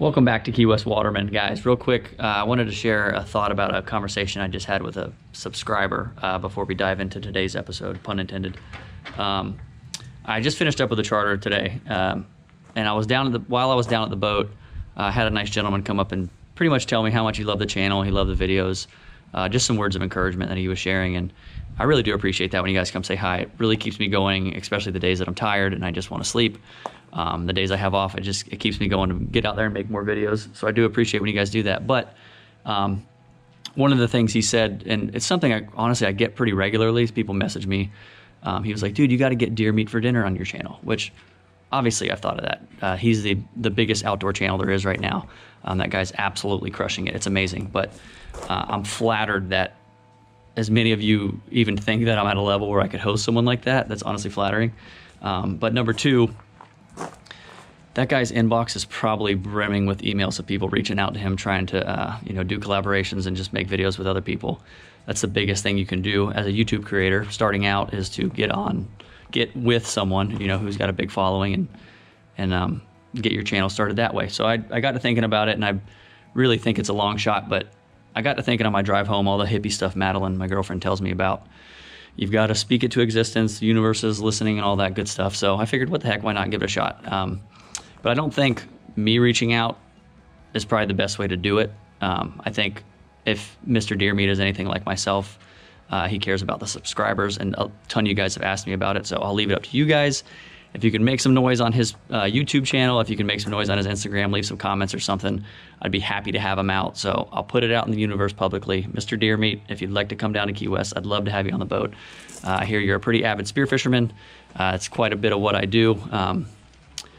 Welcome back to Key West Waterman, guys. Real quick, uh, I wanted to share a thought about a conversation I just had with a subscriber uh, before we dive into today's episode, pun intended. Um, I just finished up with a charter today, um, and I was down at the while I was down at the boat, uh, I had a nice gentleman come up and pretty much tell me how much he loved the channel, he loved the videos, uh, just some words of encouragement that he was sharing, and I really do appreciate that when you guys come say hi. It really keeps me going, especially the days that I'm tired and I just want to sleep. Um, the days I have off, it just it keeps me going to get out there and make more videos. So I do appreciate when you guys do that. But um, one of the things he said, and it's something I honestly I get pretty regularly. People message me. Um, he was like, "Dude, you got to get deer meat for dinner on your channel," which obviously I've thought of that. Uh, he's the the biggest outdoor channel there is right now. Um, that guy's absolutely crushing it. It's amazing. But uh, I'm flattered that as many of you even think that I'm at a level where I could host someone like that. That's honestly flattering. Um, but number two that guy's inbox is probably brimming with emails of people reaching out to him trying to uh, you know do collaborations and just make videos with other people that's the biggest thing you can do as a youtube creator starting out is to get on get with someone you know who's got a big following and and um, get your channel started that way so I, I got to thinking about it and i really think it's a long shot but i got to thinking on my drive home all the hippie stuff madeline my girlfriend tells me about you've got to speak it to existence the universe is listening and all that good stuff so i figured what the heck why not give it a shot um, but I don't think me reaching out is probably the best way to do it. Um, I think if Mr. Deer is anything like myself, uh, he cares about the subscribers, and a ton of you guys have asked me about it. So I'll leave it up to you guys. If you can make some noise on his uh, YouTube channel, if you can make some noise on his Instagram, leave some comments or something, I'd be happy to have him out. So I'll put it out in the universe publicly. Mr. Deer Meat, if you'd like to come down to Key West, I'd love to have you on the boat. Uh, I hear you're a pretty avid spear fisherman. Uh, it's quite a bit of what I do. Um,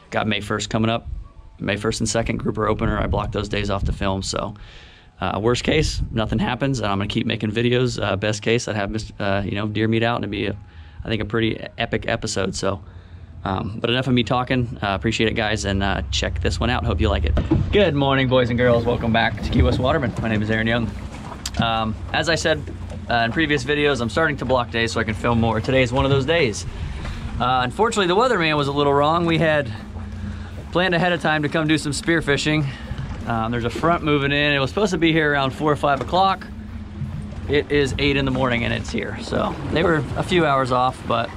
got May 1st coming up. May 1st and 2nd, grouper opener. I blocked those days off to film. So, uh, worst case, nothing happens, and I'm going to keep making videos. Uh, best case, I'd have uh, you know deer meat out, and it'd be, a, I think, a pretty epic episode. So, um, but enough of me talking. Uh, appreciate it, guys, and uh, check this one out. Hope you like it. Good morning, boys and girls. Welcome back to Key West Waterman. My name is Aaron Young. Um, as I said uh, in previous videos, I'm starting to block days so I can film more. Today is one of those days. unfortunately, the weatherman was a little wrong. We had planned ahead of time to come do some spear fishing. Um, there's a front moving in. It was supposed to be here around four or five o'clock. It is eight in the morning and it's here. So they were a few hours off, but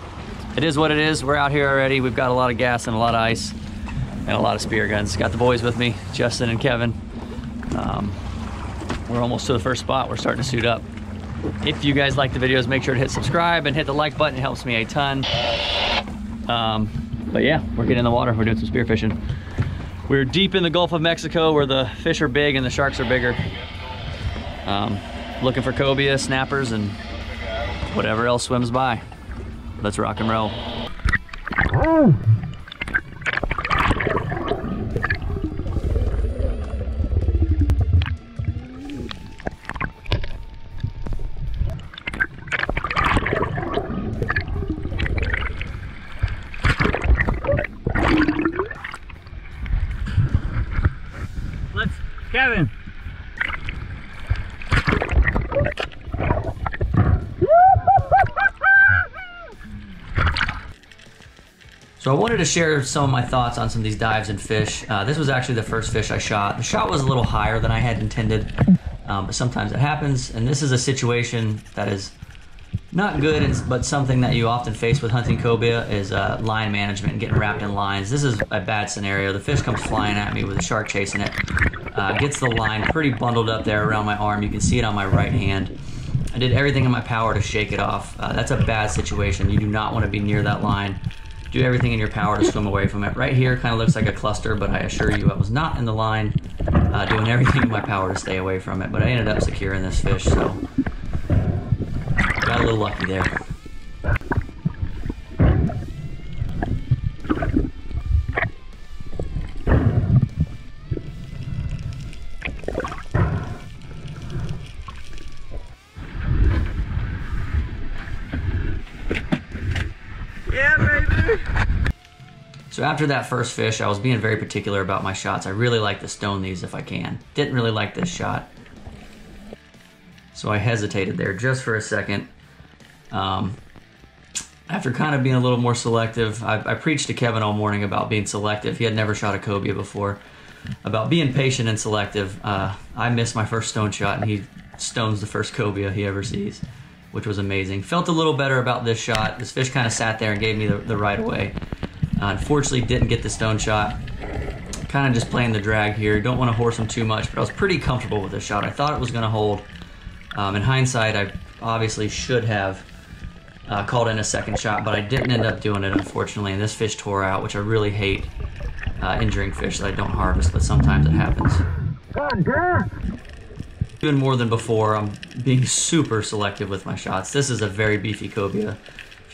it is what it is. We're out here already. We've got a lot of gas and a lot of ice and a lot of spear guns. Got the boys with me, Justin and Kevin. Um, we're almost to the first spot. We're starting to suit up. If you guys like the videos, make sure to hit subscribe and hit the like button. It helps me a ton. Um, but yeah, we're getting in the water. We're doing some spear fishing. We're deep in the Gulf of Mexico where the fish are big and the sharks are bigger. Um, looking for cobia, snappers, and whatever else swims by. Let's rock and roll. Oh. So I wanted to share some of my thoughts on some of these dives and fish. Uh, this was actually the first fish I shot. The shot was a little higher than I had intended, um, but sometimes it happens. And this is a situation that is not good, but something that you often face with hunting cobia is uh, line management and getting wrapped in lines. This is a bad scenario. The fish comes flying at me with a shark chasing it. Uh, gets the line pretty bundled up there around my arm. You can see it on my right hand. I did everything in my power to shake it off. Uh, that's a bad situation. You do not want to be near that line. Do everything in your power to swim away from it. Right here kind of looks like a cluster, but I assure you I was not in the line, uh, doing everything in my power to stay away from it. But I ended up securing this fish, so got a little lucky there. After that first fish, I was being very particular about my shots. I really like to stone these if I can. Didn't really like this shot. So I hesitated there just for a second. Um, after kind of being a little more selective, I, I, preached to Kevin all morning about being selective. He had never shot a cobia before. about being patient and selective. Uh, I missed my first stone shot, and he stones the first cobia he ever sees, which was amazing. Felt a little better about this shot. This fish kind of sat there and gave me the, the right away. Uh, unfortunately, didn't get the stone shot. Kind of just playing the drag here. Don't want to horse him too much, but I was pretty comfortable with this shot. I thought it was going to hold. Um, in hindsight, I obviously should have uh, called in a second shot, but I didn't end up doing it, unfortunately. And this fish tore out, which I really hate uh, injuring fish that I don't harvest, but sometimes it happens. Even more than before, I'm being super selective with my shots. This is a very beefy cobia,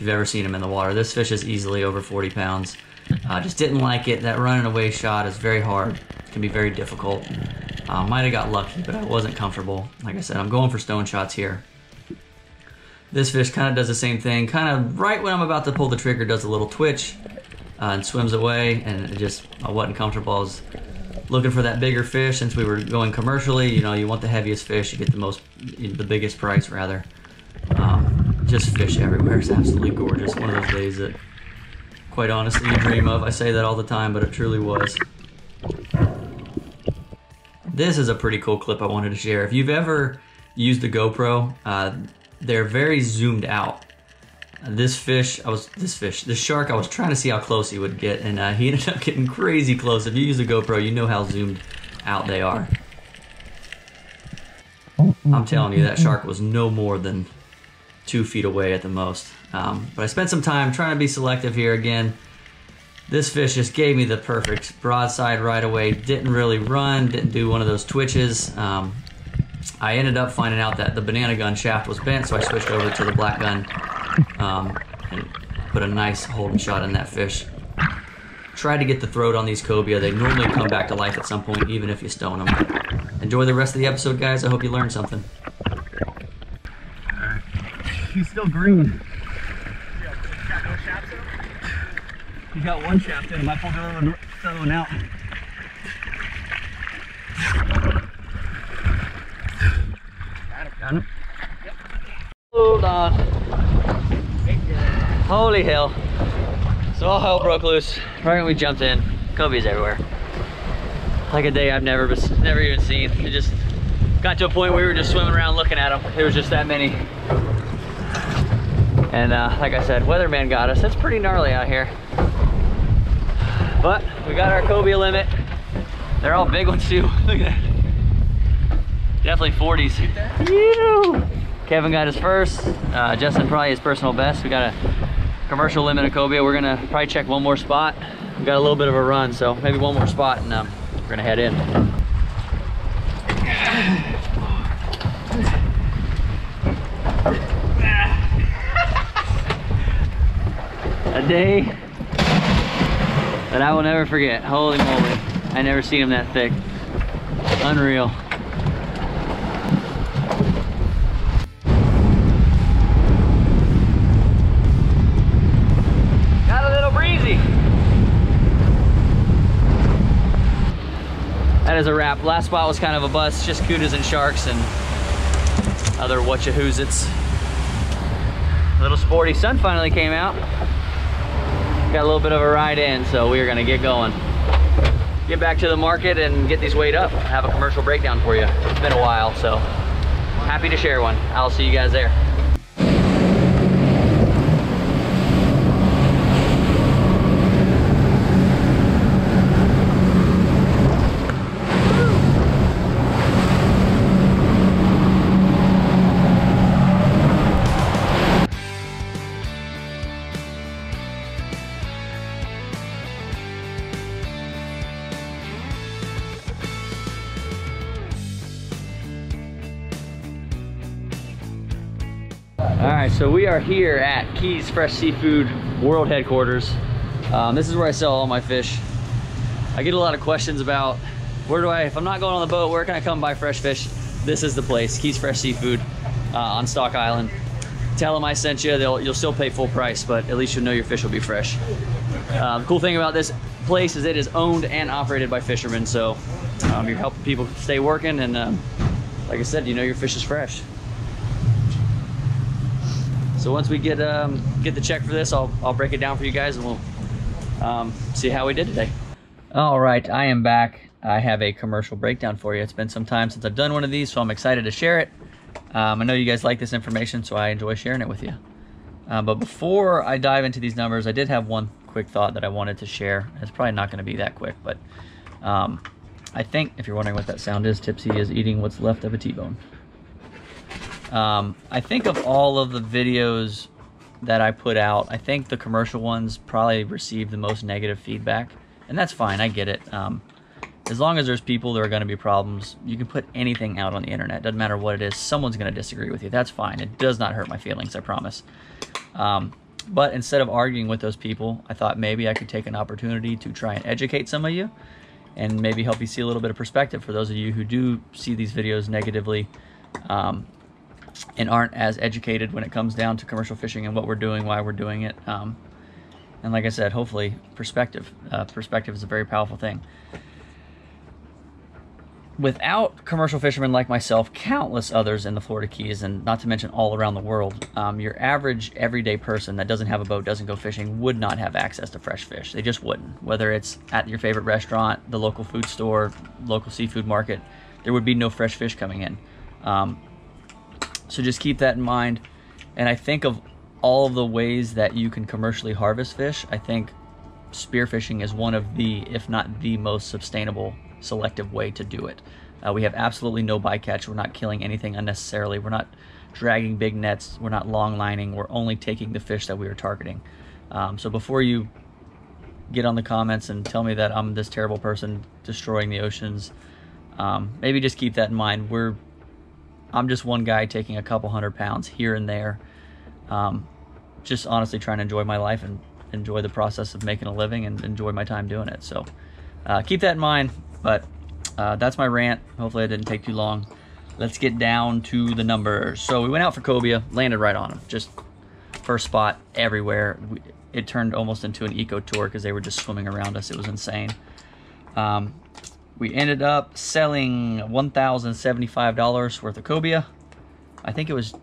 you've ever seen him in the water. This fish is easily over 40 pounds. Uh, just didn't like it. That running away shot is very hard. It can be very difficult. Uh, might have got lucky, but I wasn't comfortable. Like I said, I'm going for stone shots here. This fish kind of does the same thing. Kind of right when I'm about to pull the trigger, does a little twitch uh, and swims away. And it just I wasn't comfortable. I was looking for that bigger fish since we were going commercially. You know, you want the heaviest fish, you get the most, the biggest price rather. Um, just fish everywhere. It's absolutely gorgeous. One of those days that, quite honestly, you dream of. I say that all the time, but it truly was. This is a pretty cool clip I wanted to share. If you've ever used the GoPro, uh, they're very zoomed out. This fish, I was this fish, this shark, I was trying to see how close he would get, and uh, he ended up getting crazy close. If you use the GoPro, you know how zoomed out they are. I'm telling you, that shark was no more than two feet away at the most. Um, but I spent some time trying to be selective here again. This fish just gave me the perfect broadside right away. Didn't really run, didn't do one of those twitches. Um, I ended up finding out that the banana gun shaft was bent, so I switched over to the black gun um, and put a nice holding shot in that fish. Tried to get the throat on these cobia. They normally come back to life at some point, even if you stone them. Enjoy the rest of the episode, guys. I hope you learned something. He's still green. He's got one shaft in him. I pulled the other one, the other one out. Got him. Hold on. Holy hell. So all hell broke loose right when we jumped in. Cobias everywhere. Like a day I've never never even seen. It just got to a point where we were just swimming around looking at them. There was just that many. And uh, like I said, weatherman got us. It's pretty gnarly out here. But we got our cobia limit. They're all big ones too. Look at that. Definitely 40s. Ew. Kevin got his first. Uh, Justin probably his personal best. We got a commercial limit of cobia. We're gonna probably check one more spot. We got a little bit of a run, so maybe one more spot and um, we're gonna head in. A day that I will never forget. Holy moly. I never seen them that thick. Unreal. Got a little breezy. That is a wrap. Last spot was kind of a bust, just cudas and sharks and other whatchahoozits. Little sporty sun finally came out. Got a little bit of a ride in, so we are gonna get going. Get back to the market and get these weighed up. Have a commercial breakdown for you. It's been a while, so happy to share one. I'll see you guys there. So we are here at Keys Fresh Seafood World Headquarters. Um, this is where I sell all my fish. I get a lot of questions about where do I, if I'm not going on the boat, where can I come buy fresh fish? This is the place, Keys Fresh Seafood uh, on Stock Island. Tell them I sent you, they'll, you'll still pay full price, but at least you'll know your fish will be fresh. Uh, the cool thing about this place is it is owned and operated by fishermen, so um, you're helping people stay working, and um, like I said, you know your fish is fresh. So once we get um, get the check for this, I'll, I'll break it down for you guys and we'll um, see how we did today. All right, I am back. I have a commercial breakdown for you. It's been some time since I've done one of these, so I'm excited to share it. Um, I know you guys like this information, so I enjoy sharing it with you. Uh, but before I dive into these numbers, I did have one quick thought that I wanted to share. It's probably not going to be that quick, but um, I think, if you're wondering what that sound is, Tipsy is eating what's left of a T-bone. Um, I think of all of the videos that I put out, I think the commercial ones probably received the most negative feedback, and that's fine. I get it. Um, as long as there's people, there are going to be problems. You can put anything out on the internet. Doesn't matter what it is. Someone's going to disagree with you. That's fine. It does not hurt my feelings. I promise. Um, but instead of arguing with those people, I thought maybe I could take an opportunity to try and educate some of you and maybe help you see a little bit of perspective for those of you who do see these videos negatively um, and aren't as educated when it comes down to commercial fishing and what we're doing, why we're doing it. Um, and like I said, hopefully perspective. Uh, perspective is a very powerful thing without commercial fishermen like myself, countless others in the Florida Keys, and not to mention all around the world, um, your average everyday person that doesn't have a boat, doesn't go fishing, would not have access to fresh fish. They just wouldn't. Whether it's at your favorite restaurant, the local food store, local seafood market, there would be no fresh fish coming in. Um, so just keep that in mind. And I think of all of the ways that you can commercially harvest fish, I think spearfishing is one of the, if not the most sustainable selective way to do it. Uh, we have absolutely no bycatch. We're not killing anything unnecessarily. We're not dragging big nets. We're not long lining. We're only taking the fish that we are targeting. Um, so before you get on the comments and tell me that I'm this terrible person destroying the oceans, um, maybe just keep that in mind. We're I'm just one guy taking a couple hundred pounds here and there. Um, just honestly trying to enjoy my life and enjoy the process of making a living and enjoy my time doing it. So uh, keep that in mind. But uh, that's my rant. Hopefully, I didn't take too long. Let's get down to the numbers. So we went out for cobia, landed right on them. Just first spot everywhere. We, it turned almost into an eco tour because they were just swimming around us. It was insane. Um, we ended up selling $1,075 worth of cobia. I think it was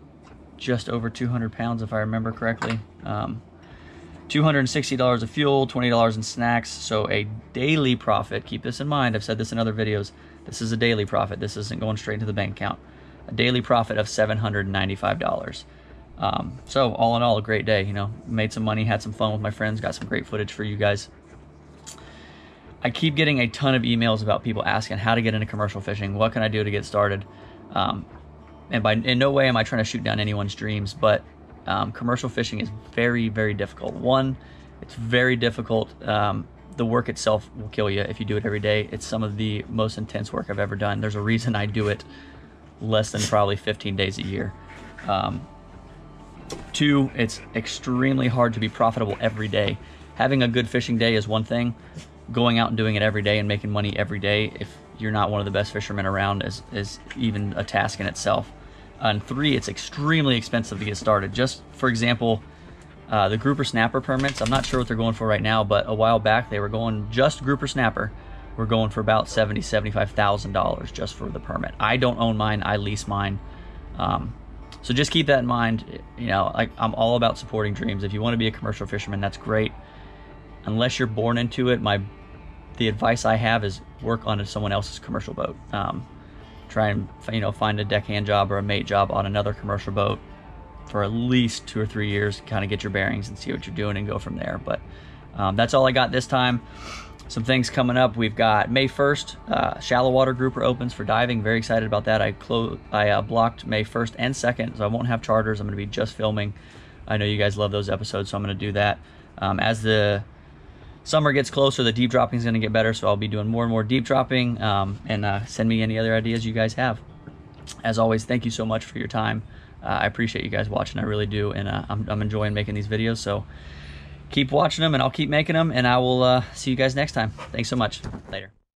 just over 200 pounds if I remember correctly. Um, $260 of fuel, $20 in snacks. So a daily profit, keep this in mind, I've said this in other videos, this is a daily profit. This isn't going straight to the bank account. A daily profit of $795. Um, so all in all, a great day, you know, made some money, had some fun with my friends, got some great footage for you guys. I keep getting a ton of emails about people asking how to get into commercial fishing. What can I do to get started? Um, and by in no way am I trying to shoot down anyone's dreams, but um, commercial fishing is very, very difficult. One, it's very difficult. Um, the work itself will kill you if you do it every day. It's some of the most intense work I've ever done. There's a reason I do it less than probably 15 days a year. Um, two, it's extremely hard to be profitable every day. Having a good fishing day is one thing. Going out and doing it every day and making money every day, if you're not one of the best fishermen around, is, is even a task in itself. And three, it's extremely expensive to get started. Just for example, uh, the grouper snapper permits, I'm not sure what they're going for right now, but a while back they were going just grouper snapper. We're going for about seventy, seventy-five thousand dollars just for the permit. I don't own mine; I lease mine. Um, so just keep that in mind. You know, like I'm all about supporting dreams. If you want to be a commercial fisherman, that's great. Unless you're born into it, my the advice I have is work on someone else's commercial boat. Um, try and you know find a deckhand job or a mate job on another commercial boat for at least two or three years kind of get your bearings and see what you're doing and go from there. But um, that's all i got this time. Some things coming up. We've got may 1st uh, shallow water grouper opens for diving. Very excited about that. I i uh, blocked may 1st and 2nd so i won't have charters. I'm going to be just filming. I know you guys love those episodes so i'm going to do that. Um, as the summer gets closer, the deep dropping is going to get better, so I'll be doing more and more deep dropping. Um, and uh, send me any other ideas you guys have. As always, thank you so much for your time. Uh, I appreciate you guys watching, I really do, and uh, I'm, I'm, enjoying making these videos. So keep watching them, and I'll keep making them, and I will uh, see you guys next time. Thanks so much. Later.